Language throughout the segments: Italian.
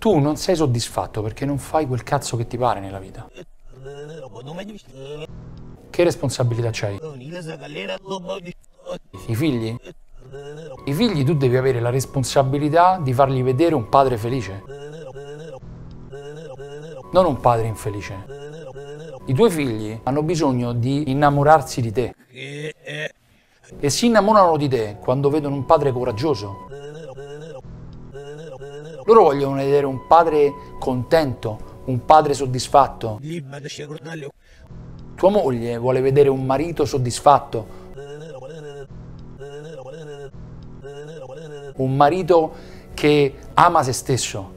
Tu non sei soddisfatto perché non fai quel cazzo che ti pare nella vita. Che responsabilità c'hai? I figli? I figli tu devi avere la responsabilità di fargli vedere un padre felice. Non un padre infelice. I tuoi figli hanno bisogno di innamorarsi di te. E si innamorano di te quando vedono un padre coraggioso, loro vogliono vedere un padre contento, un padre soddisfatto. Tua moglie vuole vedere un marito soddisfatto. Un marito che ama se stesso.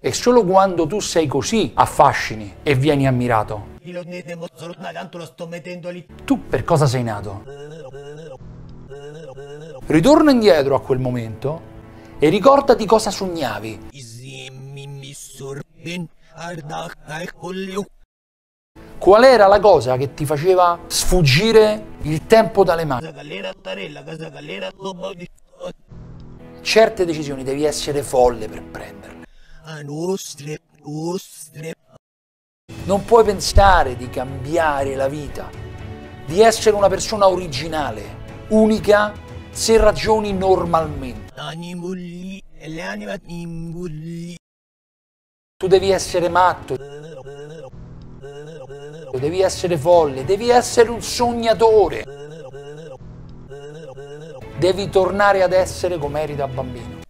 E solo quando tu sei così affascini e vieni ammirato. Tu per cosa sei nato? Ritorna indietro a quel momento e ricordati cosa sognavi. Qual era la cosa che ti faceva sfuggire il tempo dalle mani? Certe decisioni devi essere folle per prenderle. Non puoi pensare di cambiare la vita, di essere una persona originale, unica se ragioni normalmente. Tu devi essere matto, devi essere folle, devi essere un sognatore. Devi tornare ad essere come eri da bambino.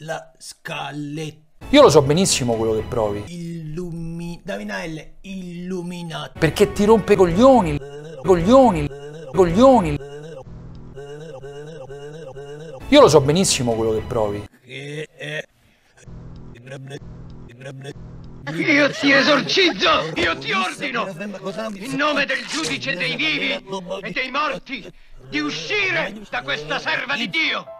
La scaletta. Io lo so benissimo quello che provi. Illumi... Davina L. Illuminato. Perché ti rompe coglioni, coglioni, coglioni. Io lo so benissimo quello che provi. Io ti esorcizzo! Io ti ordino! In nome del giudice dei vivi e dei morti, di uscire da questa serva di Dio!